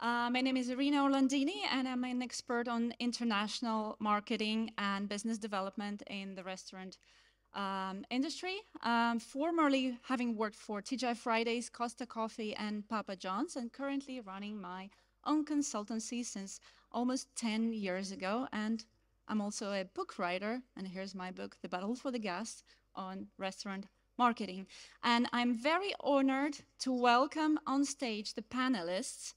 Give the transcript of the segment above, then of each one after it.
Uh, my name is Irina Orlandini, and I'm an expert on international marketing and business development in the restaurant um, industry. Um, formerly having worked for TGI Fridays, Costa Coffee, and Papa John's, and currently running my own consultancy since almost 10 years ago. And I'm also a book writer, and here's my book, The Battle for the Guest, on restaurant marketing. And I'm very honored to welcome on stage the panelists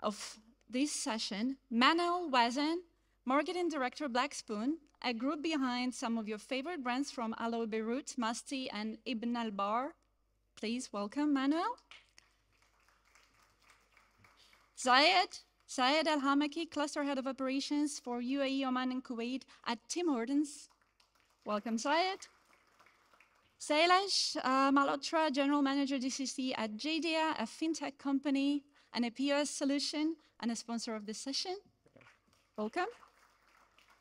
of this session, Manuel Wazan, Marketing Director Black Spoon, a group behind some of your favorite brands from Allo Beirut, Masti, and Ibn AlBahr. Please welcome Manuel. Zayed, Zayed Al Hamaki, Cluster Head of Operations for UAE, Oman, and Kuwait at Tim Hortons. Welcome, Zayed. Sailesh uh, General Manager DCC at Geidea, a fintech company and a POS solution and a sponsor of this session. Welcome.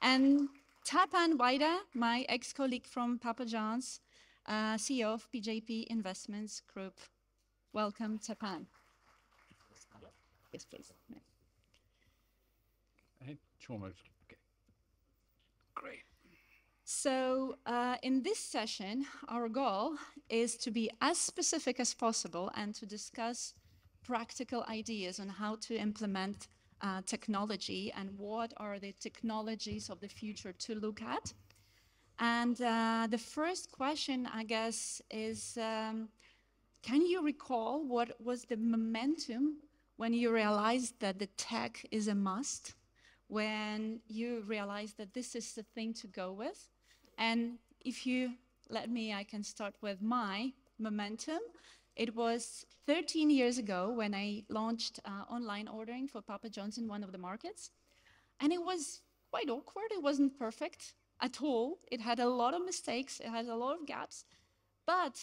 And Tapan Vaidya, my ex-colleague from Papa John's, uh, CEO of PJP Investments Group. Welcome, Tapan. Yes, please. Hey, Okay. Great. So uh, in this session, our goal is to be as specific as possible and to discuss practical ideas on how to implement uh, technology and what are the technologies of the future to look at. And uh, the first question, I guess, is um, can you recall what was the momentum when you realized that the tech is a must? When you realized that this is the thing to go with? And if you let me, I can start with my momentum. It was 13 years ago when I launched uh, online ordering for Papa John's in one of the markets. And it was quite awkward. It wasn't perfect at all. It had a lot of mistakes, it had a lot of gaps. But,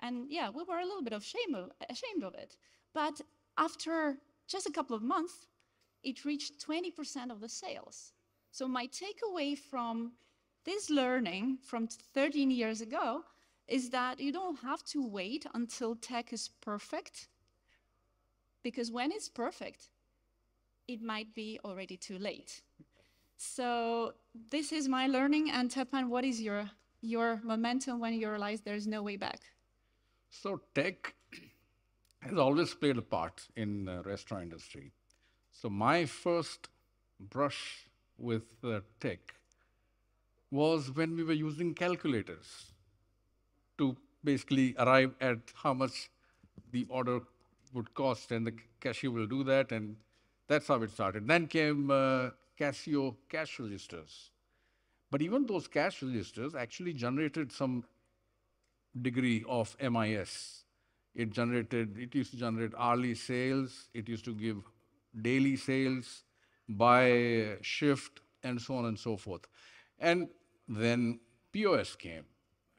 and yeah, we were a little bit of shame of, ashamed of it. But after just a couple of months, it reached 20% of the sales. So my takeaway from this learning from 13 years ago is that you don't have to wait until tech is perfect, because when it's perfect, it might be already too late. So this is my learning. And Tapan, what is your your momentum when you realize there's no way back? So tech has always played a part in the restaurant industry. So my first brush with uh, tech was when we were using calculators to basically arrive at how much the order would cost, and the cashier will do that, and that's how it started. Then came uh, Casio cash registers. But even those cash registers actually generated some degree of MIS. It generated, it used to generate hourly sales, it used to give daily sales by shift, and so on and so forth. And then POS came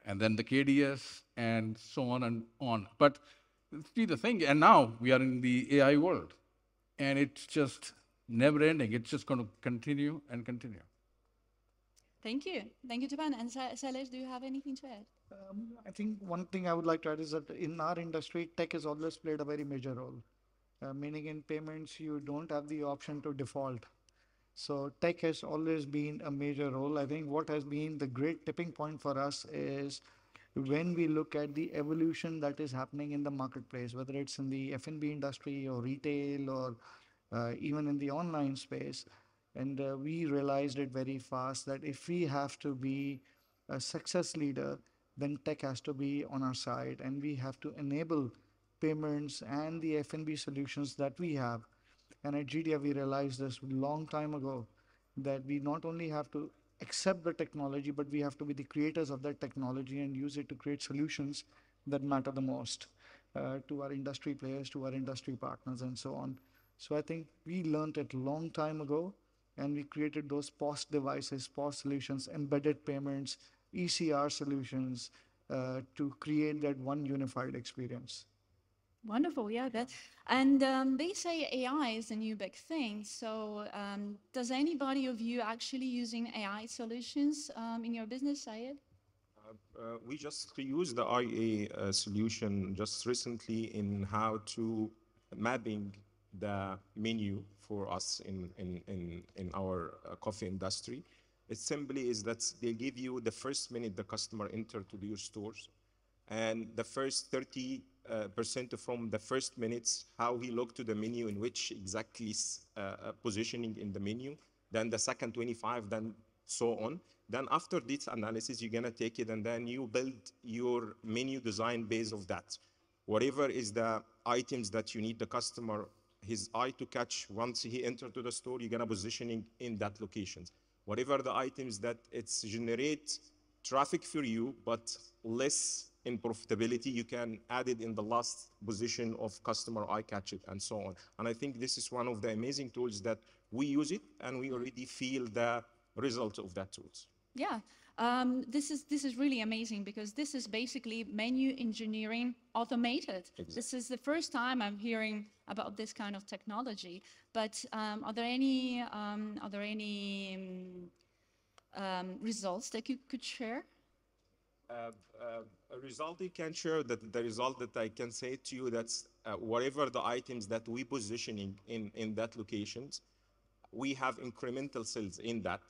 and then the KDS, and so on and on. But see the thing, and now we are in the AI world, and it's just never ending. It's just going to continue and continue. Thank you. Thank you, Tapan. And Sailesh, do you have anything to add? Um, I think one thing I would like to add is that in our industry, tech has always played a very major role. Uh, meaning in payments, you don't have the option to default. So tech has always been a major role. I think what has been the great tipping point for us is when we look at the evolution that is happening in the marketplace, whether it's in the F&B industry or retail or uh, even in the online space. And uh, we realized it very fast that if we have to be a success leader, then tech has to be on our side and we have to enable payments and the F&B solutions that we have and at Geidea, we realized this long time ago that we not only have to accept the technology, but we have to be the creators of that technology and use it to create solutions that matter the most uh, to our industry players, to our industry partners, and so on. So I think we learned it long time ago, and we created those POS devices, POS solutions, embedded payments, ECR solutions uh, to create that one unified experience. Wonderful, yeah. That, and um, they say AI is a new big thing. So, um, does anybody of you actually using AI solutions um, in your business, Syed? Uh, uh, we just used the IA uh, solution just recently in how to mapping the menu for us in, in, in, in our uh, coffee industry. It simply is that they give you the first minute the customer enter to your stores and the first 30 uh, percent from the first minutes how he looked to the menu in which exactly uh, uh, positioning in the menu then the second 25 then so on. Then after this analysis you're to take it and then you build your menu design based of that. Whatever is the items that you need the customer his eye to catch once he enter to the store you're to positioning in that locations whatever the items that it's generate traffic for you but less in profitability you can add it in the last position of customer eye catch it and so on and i think this is one of the amazing tools that we use it and we already feel the result of that tools Yeah, um, this is this is really amazing because this is basically menu engineering automated. This is the first time I'm hearing about this kind of technology. But um, are there any um, are there any um, um, results that you could share? Uh, uh, a result you can share that the result that I can say to you that's uh, whatever the items that we positioning in in that locations, we have incremental sales in that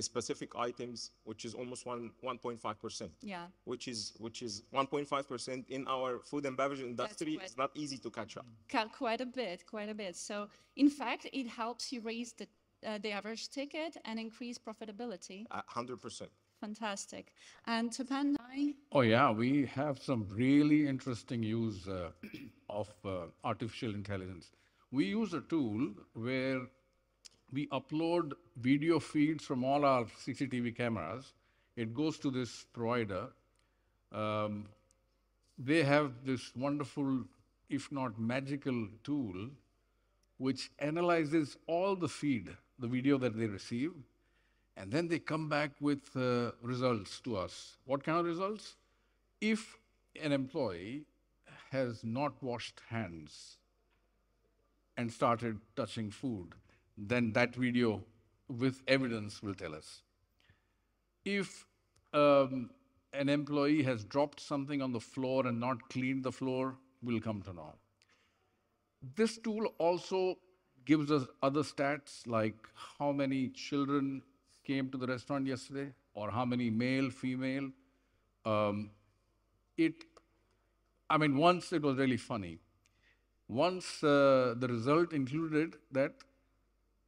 specific items, which is almost one 1.5 percent. Yeah. Which is which is 1.5 percent in our food and beverage industry. It's not easy to catch up. Quite a bit, quite a bit. So, in fact, it helps you raise the uh, the average ticket and increase profitability. Hundred percent. Fantastic. And to Tapandai, Oh, yeah, we have some really interesting use uh, of uh, artificial intelligence. We use a tool where we upload video feeds from all our CCTV cameras. It goes to this provider. Um, they have this wonderful, if not magical, tool which analyzes all the feed, the video that they receive, and then they come back with uh, results to us. What kind of results? If an employee has not washed hands and started touching food, then that video with evidence will tell us. If um, an employee has dropped something on the floor and not cleaned the floor, we'll come to know. This tool also gives us other stats like how many children came to the restaurant yesterday or how many male, female. Um, it, I mean, once it was really funny. Once uh, the result included that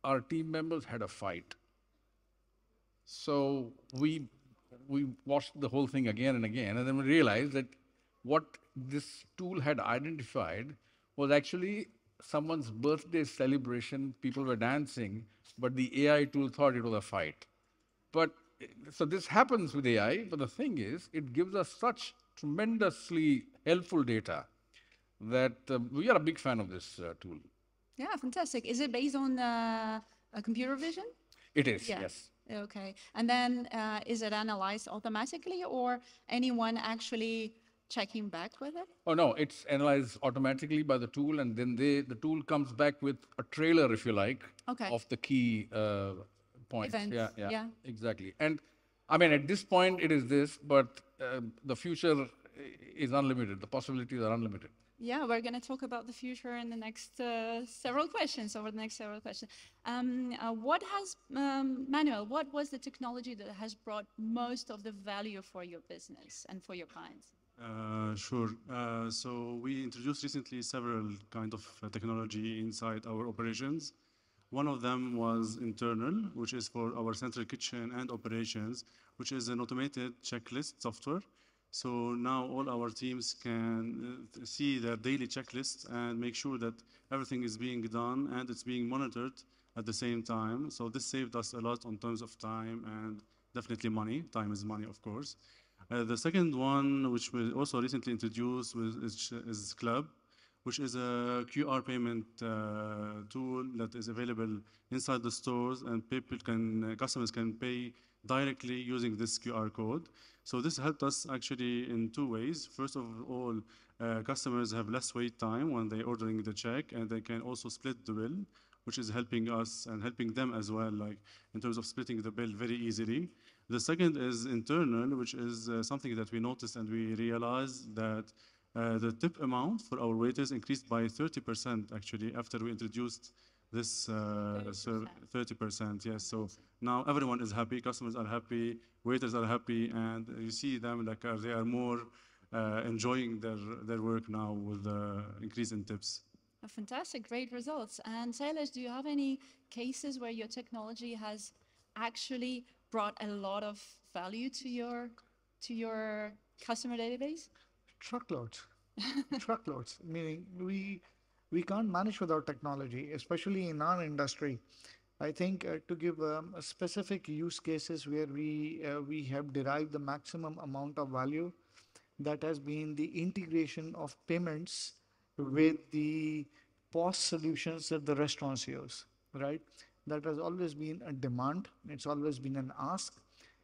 our team members had a fight. So we we watched the whole thing again and again, and then we realized that what this tool had identified was actually someone's birthday celebration. People were dancing, but the AI tool thought it was a fight. But so this happens with AI, but the thing is, it gives us such tremendously helpful data that uh, we are a big fan of this uh, tool. yeah, fantastic. Is it based on uh, a computer vision? It is, Yeah. yes. Okay. And then uh, is it analyzed automatically or anyone actually checking back with it? Oh no, it's analyzed automatically by the tool, and then they, the tool comes back with a trailer, if you like, Okay. of the key uh, points. Events, Yeah, yeah, yeah. exactly. And I mean, at this point, it is this, but uh, the future is unlimited. The possibilities are unlimited. Yeah, we're going to talk about the future in the next uh, several questions, over the next several questions. Um, uh, what has, um, Manuel, what was the technology that has brought most of the value for your business and for your clients? Uh, sure. Uh, so we introduced recently several kind of uh, technology inside our operations. One of them was internal, which is for our central kitchen and operations, which is an automated checklist software. So now all our teams can uh, see their daily checklist and make sure that everything is being done and it's being monitored at the same time. So this saved us a lot on terms of time and definitely money. Time is money, of course. Uh, the second one, which was also recently introduced, is, is Qlub, which is a QR payment uh, tool that is available inside the stores, and people can, uh, customers can pay directly using this QR code. So this helped us actually in two ways. First of all, uh, customers have less wait time when they're ordering the check, and they can also split the bill, which is helping us and helping them as well, like in terms of splitting the bill very easily. The second is internal, which is uh, something that we noticed and we realized that Uh, the tip amount for our waiters increased by 30% actually after we introduced this uh, ser- 30%. Yes, so now everyone is happy, customers are happy, waiters are happy, and you see them like uh, they are more uh, enjoying their, their work now with the increase in tips. Uh, Fantastic, great results. And Sailesh, do you have any cases where your technology has actually brought a lot of value to your to your customer database? truckloads. Truckloads. Meaning we we can't manage without technology especially in our industry. I think uh, to give um, specific use cases where we uh, we have derived the maximum amount of value that has been the integration of payments with the POS solutions that the restaurants use right that has always been a demand. It's always been an ask.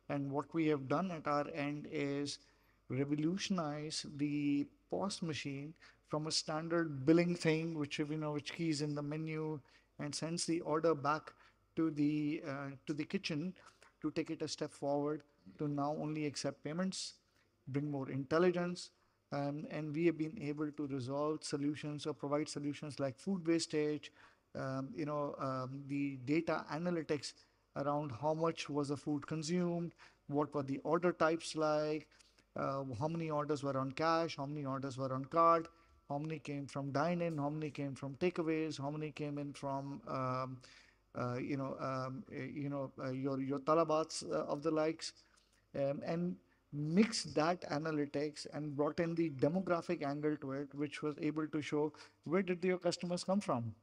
And what we have done at our end is revolutionize the POS machine from a standard billing thing, which you know, which keys in the menu and sends the order back to the uh, to the kitchen to take it a step forward to now only accept payments, bring more intelligence, um, and we have been able to resolve solutions or provide solutions like food wastage, um, you know, um, the data analytics around how much was the food consumed, what were the order types like, uh, how many orders were on cash, how many orders were on card, how many came from dine-in, how many came from takeaways, how many came in from um, uh, you know um, uh, you know uh, your your talabats uh, of the likes, um, and mixed that analytics and brought in the demographic angle to it, which was able to show where did your customers come from.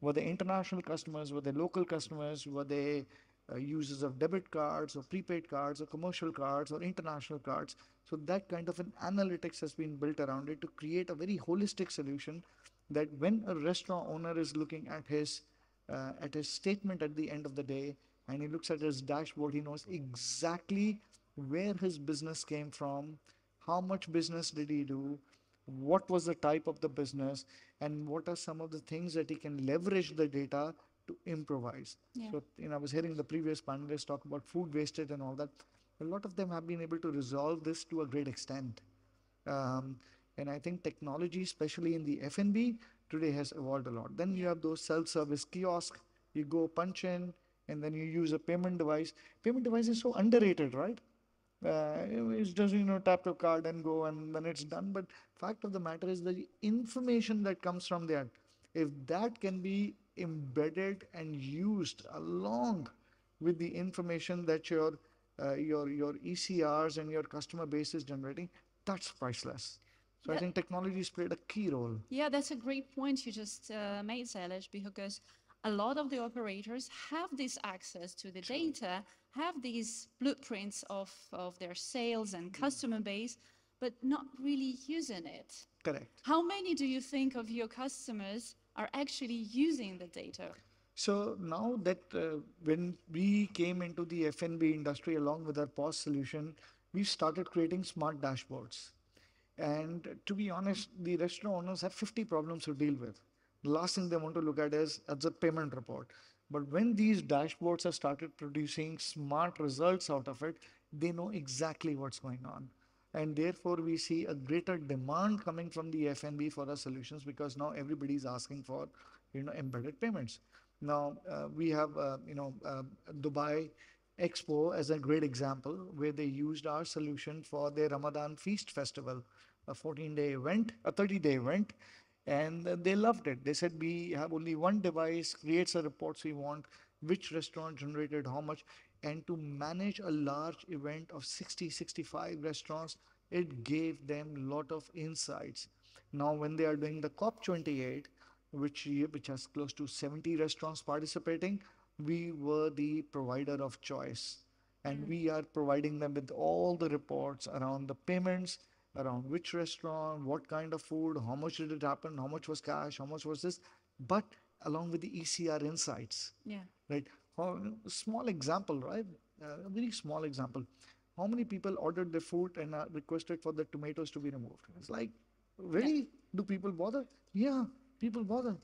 Were they international customers? Were they local customers? Were they uh, users of debit cards or prepaid cards or commercial cards or international cards? So that kind of an analytics has been built around it to create a very holistic solution that when a restaurant owner is looking at his uh, at his statement at the end of the day and he looks at his dashboard, he knows exactly where his business came from, how much business did he do, what was the type of the business, and what are some of the things that he can leverage the data to improvise. Yeah. So, you know, I was hearing the previous panelists talk about food wastage and all that. A lot of them have been able to resolve this to a great extent. Um, and I think technology, especially in the F&B, today has evolved a lot. Then you have those self-service kiosks. You go punch in, and then you use a payment device. Payment device is so underrated, right? Uh, it's just you know tap your card and go, and then it's done. But fact of the matter is the information that comes from that, if that can be embedded and used along with the information that your uh, your your ECRs and your customer base is generating, that's priceless. So I think technology has played a key role. Yeah, that's a great point you just uh, made, Sailesh, because a lot of the operators have this access to the data, have these blueprints of, of their sales and customer base, but not really using it. Correct. How many do you think of your customers are actually using the data? So now that uh, when we came into the F&B industry along with our POS solution, we started creating smart dashboards. And to be honest, the restaurant owners have 50 problems to deal with. The last thing they want to look at is as a payment report. But when these dashboards have started producing smart results out of it, they know exactly what's going on. And therefore, we see a greater demand coming from the F&B for our solutions because now everybody is asking for, you know, embedded payments. Now uh, we have, uh, you know, uh, Dubai Expo as a great example where they used our solution for their Ramadan feast festival, a 14-day event, a 30-day event, and they loved it. They said we have only one device, creates the reports we want, which restaurant generated how much, and to manage a large event of 60, 65 restaurants, it gave them a lot of insights. Now, when they are doing the COP28, which which has close to 70 restaurants participating, we were the provider of choice. And hmm. we are providing them with all the reports around the payments, around which restaurant, what kind of food, how much did it happen, how much was cash, how much was this, but along with the ECR insights Yeah. right? How, small example, right? Uh, a very small example. How many people ordered the food and uh, requested for the tomatoes to be removed? It's like, really? Do people bother? Yeah, people bother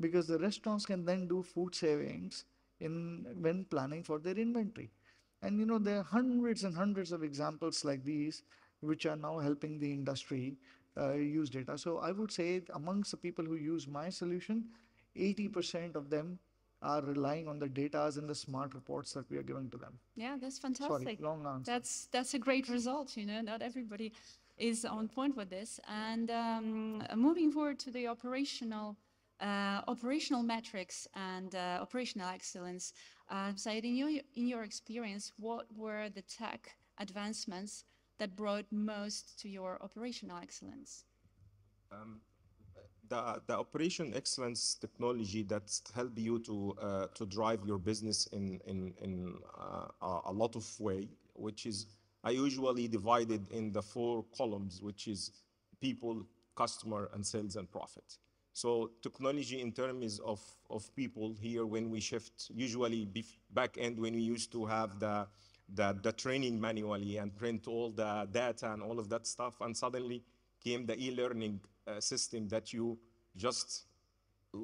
because the restaurants can then do food savings in when planning for their inventory. And you know, there are hundreds and hundreds of examples like these which are now helping the industry uh, use data. So I would say amongst the people who use my solution, 80% of them are relying on the data and the smart reports that we are giving to them. Yeah, that's fantastic. Sorry, long answer. That's that's a great result. You know, not everybody is on point with this. And um, moving forward to the operational uh, operational metrics and uh, operational excellence, uh, Said, in your in your experience, what were the tech advancements that brought most to your operational excellence? the, the operation excellence technology that's help you to uh, to drive your business in in in uh, a- lot of way, which is I usually divided in the four columns, which is people, customer, and sales and profit. So technology in terms of of people here, when we shift, usually back end when we used to have the the, the training manually and print all the data and all of that stuff, and suddenly came the e-learning uh, system that you just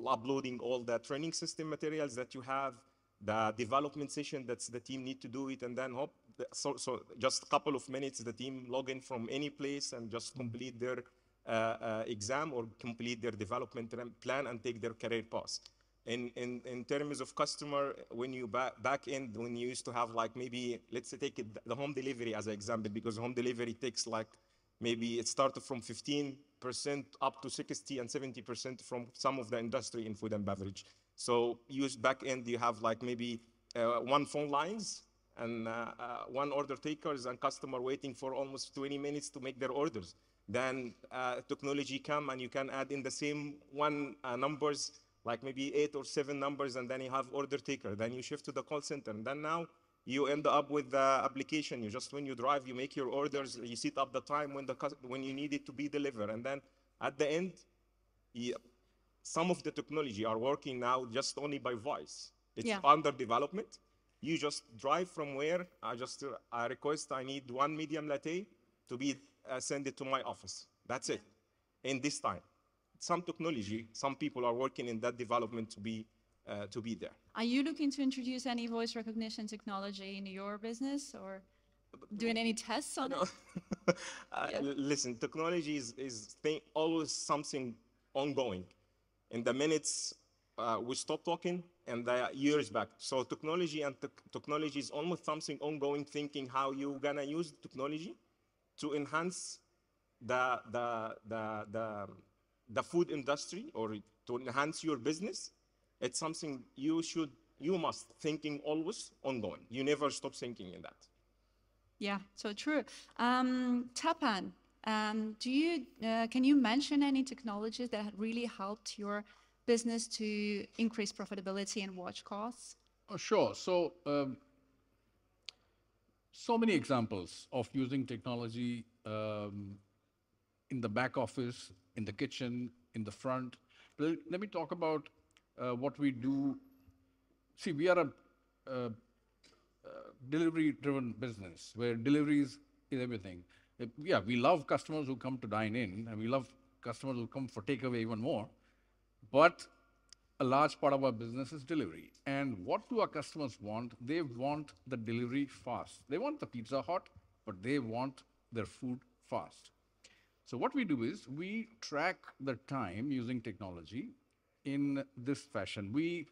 uploading all the training system materials that you have, the development session that's the team need to do it, and then hop. So, so just a couple of minutes, the team log in from any place and just complete their uh, uh, exam or complete their development plan and take their career path. In, in, in terms of customer, when you back, back end, when you used to have like maybe, let's say take it, the home delivery as an example, because home delivery takes like maybe it started from 15% up to 60 and 70% from some of the industry in food and beverage. So use back end, you have like maybe uh, one phone lines and uh, uh, one order takers and customer waiting for almost 20 minutes to make their orders. Then uh, technology come and you can add in the same one uh, numbers, like maybe eight or seven numbers, and then you have order taker. Then you shift to the call center, and then now you end up with the application. You just when you drive, you make your orders, you set up the time when the when you need it to be delivered, and then at the end, you, some of the technology are working now just only by voice. It's Yeah. under development. You just drive from where I just uh, I request I need one medium latte to be uh, send it to my office. That's it. In this time, some technology, some people are working in that development to be uh, to be there. Are you looking to introduce any voice recognition technology in your business or doing any tests on it? Uh, l- Listen, technology is, is thing, always something ongoing. In the minutes uh, we stop talking, and the years back. So technology and tech technology is almost something ongoing. Thinking how you're gonna use technology to enhance the the the the, the food industry or to enhance your business. It's something you should you must thinking always ongoing. You never stop thinking in that. Yeah, so true. Um, Tapan, um, do you uh, can you mention any technologies that really helped your business to increase profitability and watch costs? Oh, sure. So, um, so many examples of using technology um, in the back office, in the kitchen, in the front. Let me talk about uh, what we do. See, we are a, delivery-driven business where deliveries is everything. Uh, yeah, we love customers who come to dine in, and we love customers who come for takeaway even more. But a large part of our business is delivery. And what do our customers want? They want the delivery fast. They want the pizza hot, but they want their food fast. So what we do is we track the time using technology in this fashion. We,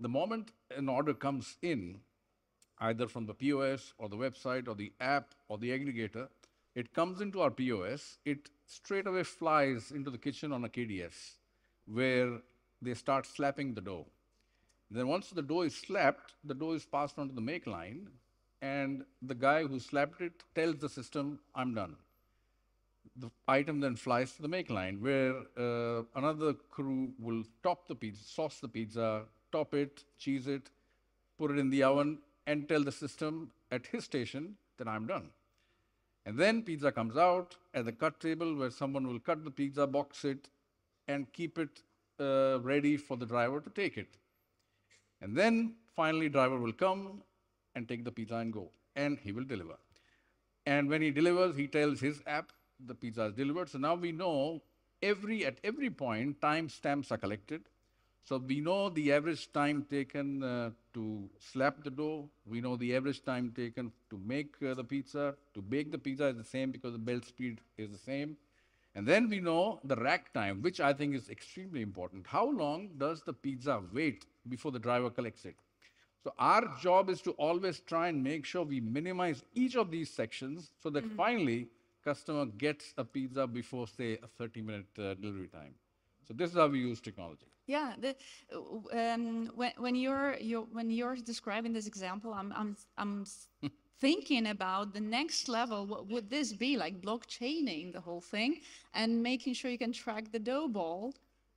the moment an order comes in, either from the POS or the website or the app or the aggregator, it comes into our POS, it straight away flies into the kitchen on a KDS where they start slapping the dough. Then once the dough is slapped, the dough is passed on to the make line, and the guy who slapped it tells the system, I'm done. The item then flies to the make line, where uh, another crew will top the pizza, sauce the pizza, top it, cheese it, put it in the oven, and tell the system at his station that I'm done. And then pizza comes out at the cut table where someone will cut the pizza, box it, and keep it uh, ready for the driver to take it. And then finally, driver will come and take the pizza and go, and he will deliver. And when he delivers, he tells his app the pizza is delivered. So now we know every at every point time stamps are collected. So we know the average time taken uh, to slap the dough. We know the average time taken to make uh, the pizza. To bake the pizza is the same because the belt speed is the same. And then we know the rack time, which I think is extremely important. How long does the pizza wait before the driver collects it? So our job is to always try and make sure we minimize each of these sections so that finally customer gets a pizza before say a 30 minute uh, delivery time. So this is how we use technology. Yeah, the, um, when, when you're, you're when you're describing this example, I'm I'm I'm thinking about the next level. What would this be like? Blockchaining the whole thing and making sure you can track the dough ball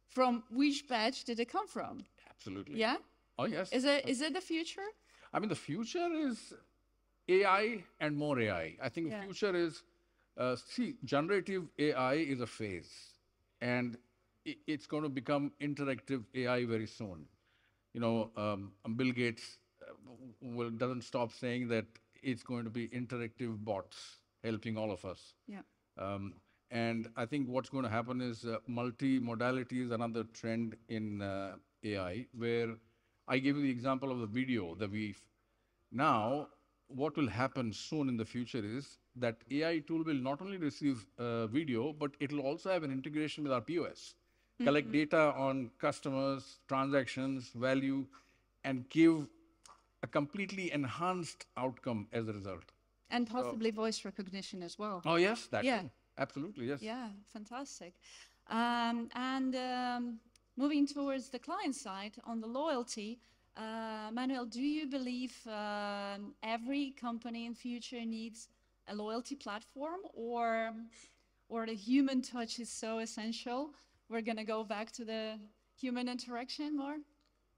from which batch did it come from? Absolutely. Yeah, Oh yes. is it is it the future? I mean, the future is AI and more AI. I think Yeah. the future is, uh, see, generative AI is a phase, and it's going to become interactive AI very soon. You know, um, Bill Gates uh, will, doesn't stop saying that it's going to be interactive bots helping all of us. Yeah. Um, and I think what's going to happen is uh, multi-modality is another trend in uh, AI, where I gave you the example of the video that we've Now, what will happen soon in the future is that AI tool will not only receive uh, video, but it will also have an integration with our POS, collect data on customers, transactions, value, and give a completely enhanced outcome as a result. And possibly voice recognition as well. Oh yes, that Yeah. too. absolutely yes. Yeah, fantastic. Um, and um, moving towards the client side on the loyalty, uh, Manuel, do you believe um, every company in future needs a loyalty platform, or or the human touch is so essential? We're gonna go back to the human interaction more.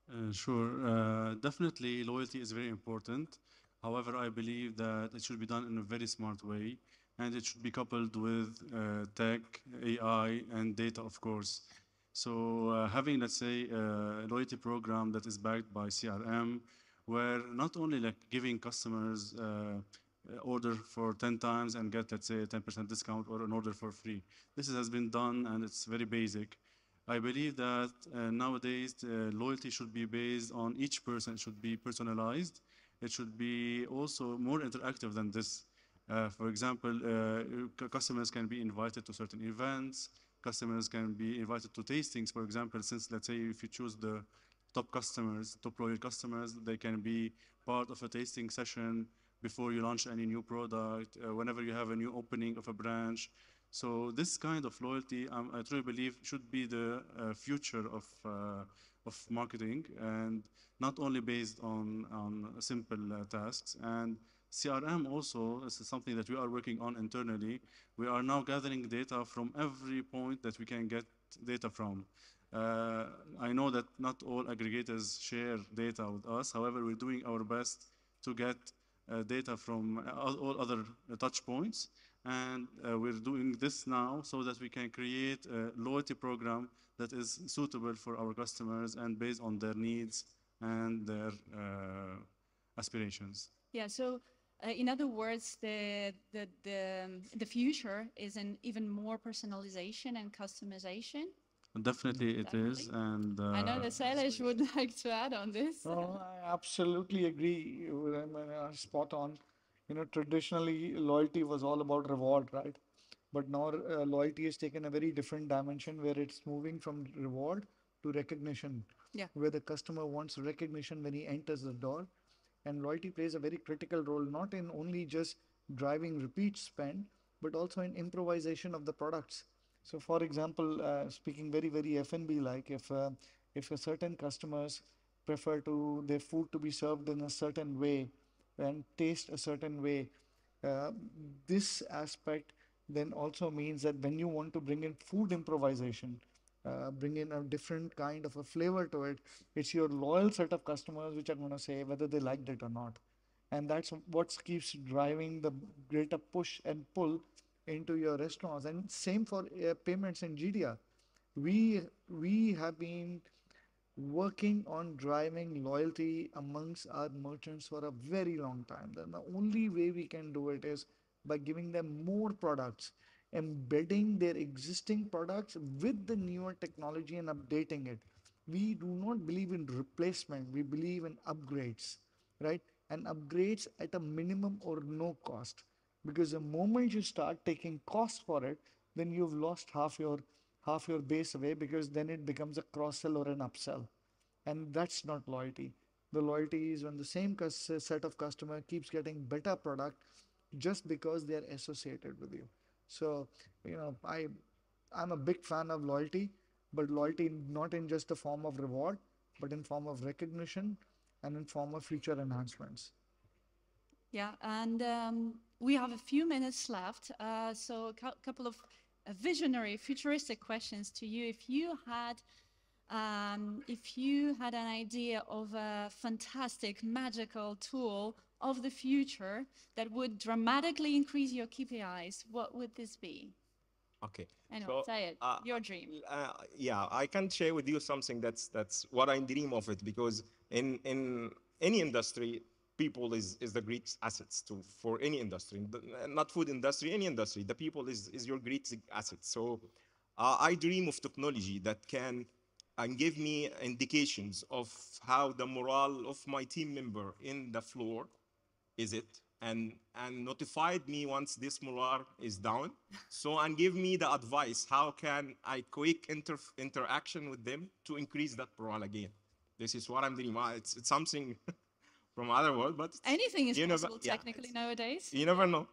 Uh, sure. Uh, definitely, loyalty is very important. However, I believe that it should be done in a very smart way, and it should be coupled with uh, tech, AI, and data, of course. So, uh, having, let's say, a loyalty program that is backed by CRM, where not only like giving customers uh, order for 10 times and get, let's say, a 10% discount or an order for free. This has been done, and it's very basic. I believe that uh, nowadays uh, loyalty should be based on each person, it should be personalized. It should be also more interactive than this. Uh, for example, uh, customers can be invited to certain events, customers can be invited to tastings, for example, since let's say if you choose the top customers, top loyal customers, they can be part of a tasting session before you launch any new product, uh, whenever you have a new opening of a branch. So this kind of loyalty, um, I truly believe, should be the uh, future of uh, of marketing, and not only based on on simple uh, tasks. And CRM also is something that we are working on internally. We are now gathering data from every point that we can get data from. Uh, I know that not all aggregators share data with us. However, we're doing our best to get data from all, other uh, touch points. And uh, we're doing this now so that we can create a loyalty program that is suitable for our customers and based on their needs and their uh, aspirations. Yeah, so uh, in other words, the, the, the, the future is in even more personalization and customization. Definitely it is. And uh, I know the Sailesh would like to add on this. No, I absolutely agree with him uh, spot on. You know, traditionally loyalty was all about reward, right? But now uh, loyalty has taken a very different dimension where it's moving from reward to recognition. Yeah. Where the customer wants recognition when he enters the door. And loyalty plays a very critical role, not in only just driving repeat spend, but also in improvisation of the products. So, for example, uh, speaking very, very F&B like, if uh, if a certain customers prefer to their food to be served in a certain way and taste a certain way, uh, this aspect then also means that when you want to bring in food improvisation, uh, bring in a different kind of a flavor to it, it's your loyal set of customers which are going to say whether they liked it or not. And that's what keeps driving the greater push and pull into your restaurants. And same for uh, payments in Geidea. We we have been working on driving loyalty amongst our merchants for a very long time. Then the only way we can do it is by giving them more products, embedding their existing products with the newer technology and updating it. We do not believe in replacement, we believe in upgrades, right? And upgrades at a minimum or no cost. Because the moment you start taking cost for it, then you've lost half your half your base away because then it becomes a cross sell or an upsell, and that's not loyalty. The loyalty is when the same set of customer keeps getting better product just because they are associated with you. So you know, I I'm a big fan of loyalty, but loyalty not in just the form of reward, but in form of recognition and in form of future enhancements. Yeah, and um, we have a few minutes left. Uh, so a cou- couple of uh, visionary, futuristic questions to you. If you had, um, if you had an idea of a fantastic, magical tool of the future that would dramatically increase your KPIs, what would this be? Okay. Anyway, So, say it. uh, your dream. uh, yeah, I can share with you something that's that's what I dream of it because in in any industry, people is is the great assets to for any industry, not food industry, any industry. The people is is your great asset. So uh, I dream of technology that can and give me indications of how the morale of my team member in the floor is it and and notified me once this morale is down so and give me the advice how can i quick inter- interaction with them to increase that morale again this is what i'm doing Uh, it's, it's something from other world but Anything is you never- possible yeah, technically it's- nowadays. you never know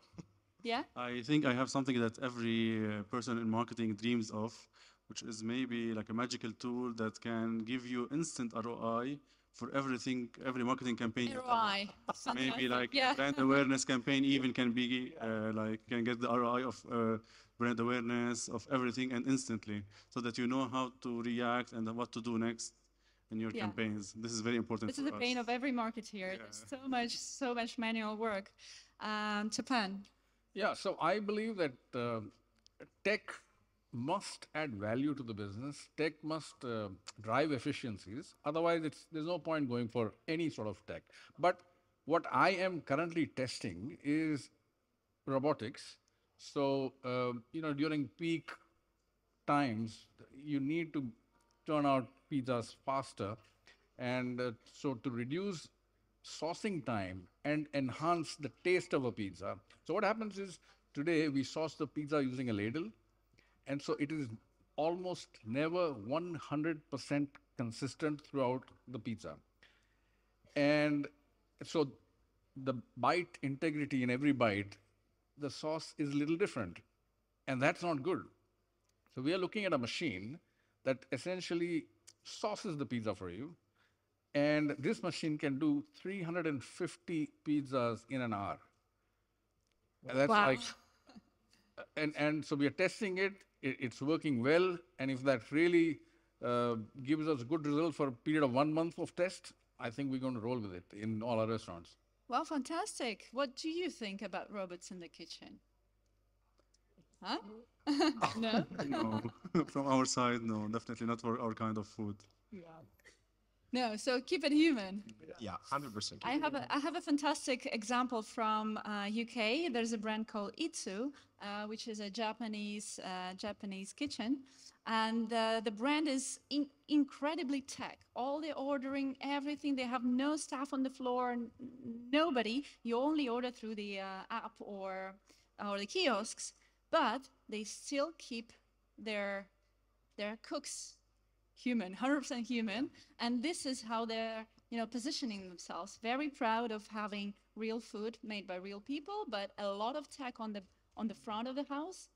Yeah. I think I have something that every uh, person in marketing dreams of, which is maybe like a magical tool that can give you instant ROI for everything, every marketing campaign. ROI. Maybe like yeah. brand awareness campaign even can be uh, like can get the ROI of uh, brand awareness of everything and instantly, so that you know how to react and what to do next in your Yeah. campaigns. This is very important. This is for the pain of every marketeer. There's so much, so much manual work. Um, Tapan. Yeah, so I believe that uh, tech must add value to the business. Tech must uh, drive efficiencies. Otherwise, it's, there's no point going for any sort of tech. But what I am currently testing is robotics. So, um, you know, during peak times, you need to turn out pizzas faster. And uh, so, to reduce saucing time and enhance the taste of a pizza. So, what happens is today we sauce the pizza using a ladle, and so it is almost never 100% consistent throughout the pizza. And so, the bite integrity in every bite, the sauce is a little different, and that's not good. So we are looking at a machine that essentially sauces the pizza for you. And this machine can do 350 pizzas in an hour. And that's Wow. like, and, and so we are testing it, it, it's working well. And if that really uh, gives us good result for a period of one month of test, I think we're going to roll with it in all our restaurants. Well, fantastic. What do you think about robots in the kitchen? Huh? no? no, from our side, no, definitely not for our kind of food. Yeah. No, so keep it human. yeah 100% I have a, I have a fantastic example from uh, UK. There's a brand called Itsu, uh, which is a Japanese uh, Japanese kitchen, and uh, the brand is in, incredibly tech. All the ordering, everything. They have no staff on the floor, n- nobody. You only order through the uh, app or or the kiosks, but they still keep their their cooks human, 100% human, and this is how they're, you know, positioning themselves. Very proud of having real food made by real people, but a lot of tech on the on the front of the house.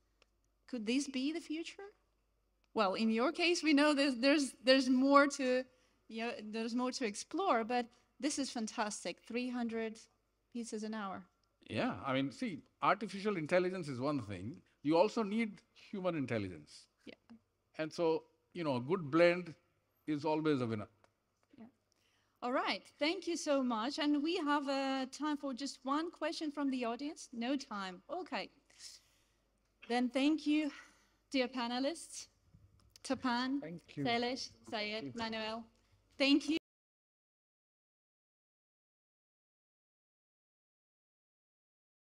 Could this be the future? Well, in your case, we know there's there's there's more to, you know, there's more to explore, but this is fantastic. 300 pieces an hour. Yeah, I mean, see, artificial intelligence is one thing. You also need human intelligence. Yeah. And so, you know, a good blend is always a winner. All right, thank you so much. And we have uh, time for just one question from the audience. No time. Okay. Then thank you, dear panelists, Tapan, Thank you. Sailesh, Sayed, Manuel. Thank you.